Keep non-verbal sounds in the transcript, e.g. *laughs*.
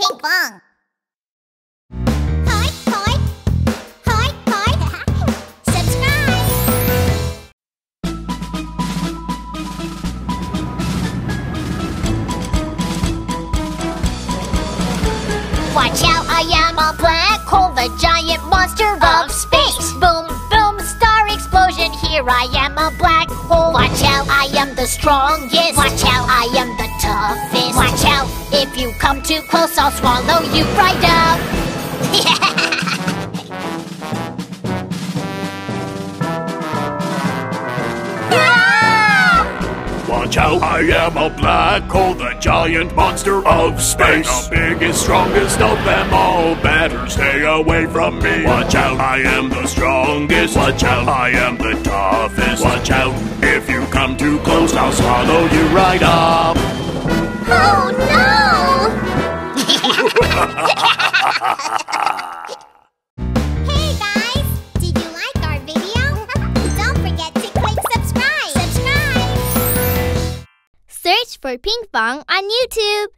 Hoi. Subscribe. Watch out, I am a black hole, the giant monster of space. Boom, boom, star explosion, here I am a black hole. Watch out, I am the strongest. Watch out, I am the toughest. Come too close, I'll swallow you right up. *laughs* Watch out, I am a black hole, the giant monster of space. The biggest, strongest of them all. Better stay away from me. Watch out, I am the strongest. Watch out, I am the toughest. Watch out, if you come too close, I'll swallow you right up. Oh no! Hey guys! Did you like our video? *laughs* Don't forget to click subscribe. Subscribe! Search for Ping Pong on YouTube.